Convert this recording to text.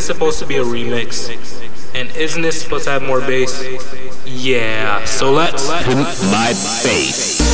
this supposed to be a remix? And isn't this supposed to have more bass? Yeah, so let's put my face.